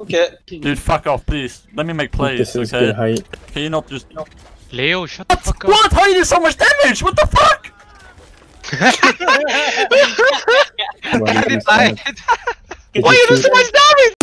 Okay. Dude, fuck off, please. Let me make plays, This is okay? good height. Can you not just... Leo, shut the fuck up. What? How you do so much damage? What the fuck? Well, Get you it Why you you do so much damage?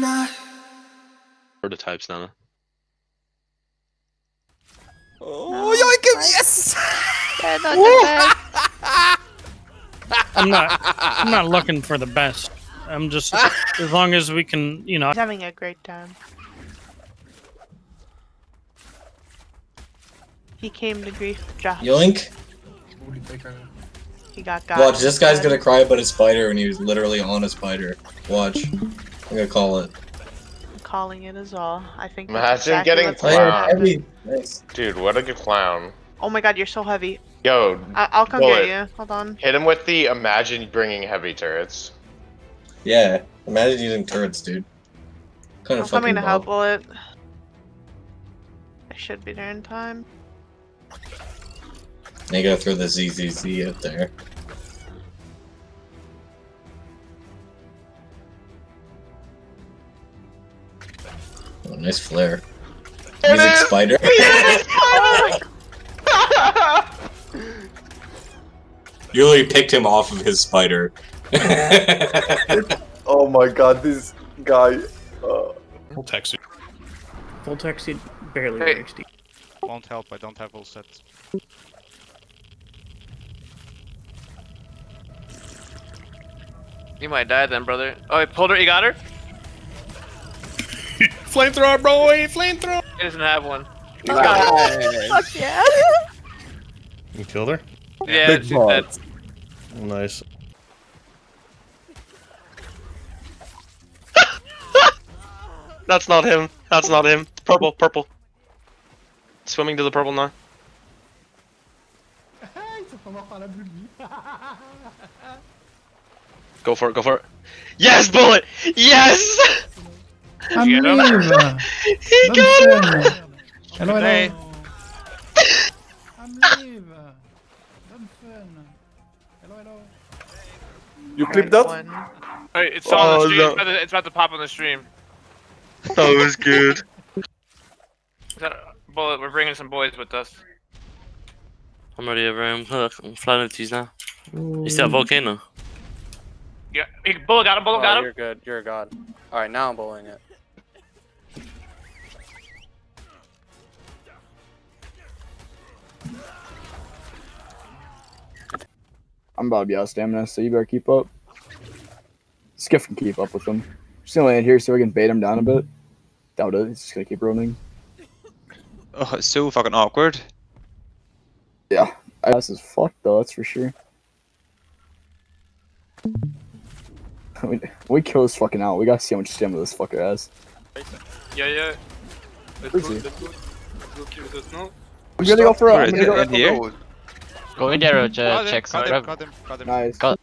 Tonight. Prototypes, Nana. Oh, Yoikum, yes! I'm not. I'm not looking for the best. I'm just as long as we can, you know. He's having a great time. He came to grief with Josh. Yoink. He got got. Watch, this guy's gonna cry about a spider when he was literally on a spider. Watch. I'm gonna call it. calling it as all. I think. that's Imagine exactly getting what's gonna you're Wow. happen. heavy. Nice. Dude, what a good clown. Oh my god, you're so heavy. Yo, I- I'll come Bullet. get you. Hold on. hit him with the imagine bringing heavy turrets. Yeah. Imagine using turrets, dude. Kind I'm coming to help well. Bullet. I should be there in time. Now you gotta throw the ZZZ out there. Nice flare. There it Music is! spider. you literally picked him off of his spider. Oh my god, this guy. Uh, Full text. Full text, it barely Hey. works. Won't help, I don't have all sets. You might die then, brother. Oh, I pulled her. You got her? Flamethrower, boy! Flamethrower! He doesn't have one. Fuck yeah. You killed her? Yeah, Big she's dead. Nice. That's not him. That's not him. Purple, purple. Swimming to the purple now. Go for it, go for it. Yes, bullet! Yes! Did you get him? he got it! Hello, hello. You clip that? One. Alright, it's on Oh, the stream. no. It's, about to, it's about to pop on the stream. Oh, that was good. Is that bullet? We're bringing some boys with us. I'm ready over him. Look, I'm flying over to you now. You still have volcano? Yeah, he, bullet got him. Bullet oh, got him. You're good. You're a god. All right, now I'm bowling it. I'm about to be out of stamina, so you better keep up. Skiff can keep up with him. Just gonna land here so we can bait him down a bit. Doubt it. He's just gonna keep running. Oh, it's so fucking awkward. Yeah. Ass is fucked though, that's for sure. I mean, we kill this fucking out. We gotta see how much stamina this fucker has. Yeah, yeah. Let's Where's go, he? let's go. Let's go kill this now. I'm gonna go for a. Where I'm gonna go In the air? Go in there, uh, Got him, check some got him, rev. got him, got him. Nice. Got-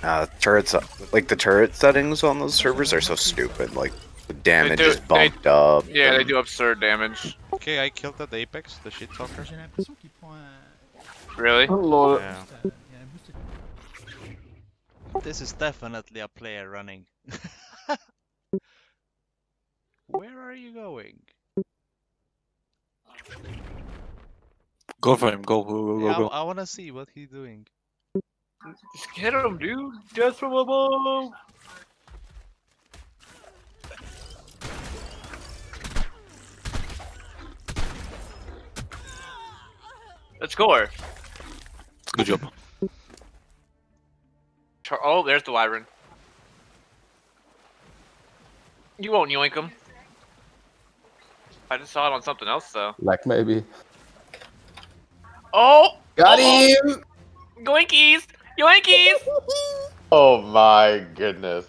Uh, turrets, like the turret settings on those servers are so stupid. Like the damage do- is they- bumped up. Yeah, they do absurd damage. Okay, I killed that Apex, the shit talker. Really? Lord. Yeah. This is definitely a player running. Where are you going? Go for him. Go, go, go, go, Yeah, go. I, I wanna see what he's doing. Just get him, dude. Just from above. Let's score. Good job. Char- Oh, there's the Wyvern. You won't yoink him. I just saw it on something else though. Like maybe. Oh! Got oh, oh, him! Yoinkies! Yoinkies! Oh my goodness.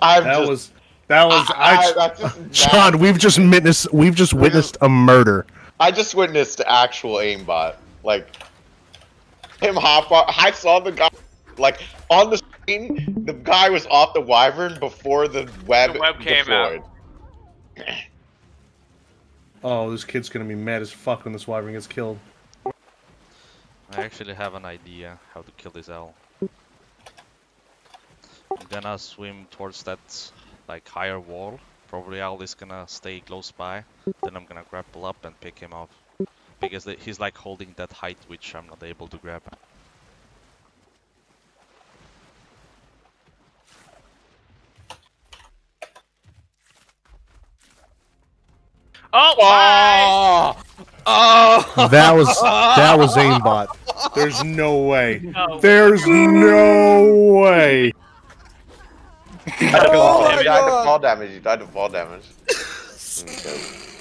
I'm That just, was that was I, I, I, just John. We've just witnessed we've just witnessed a murder. I just witnessed actual aimbot. Like him hop on. I saw the guy like on the screen. The guy was off the wyvern before the web, The web came out. Oh, this kid's gonna be mad as fuck when this wyvern gets killed. I actually have an idea how to kill this owl. I'm gonna swim towards that like higher wall. Probably owl is gonna stay close by. Then I'm gonna grapple up and pick him off. Because the, he's like holding that height which I'm not able to grab. Oh! oh! bye! Oh! That was that was aimbot. There's no way. No. There's no way. Oh you died to fall damage. You died to fall damage. You died to fall damage. Okay.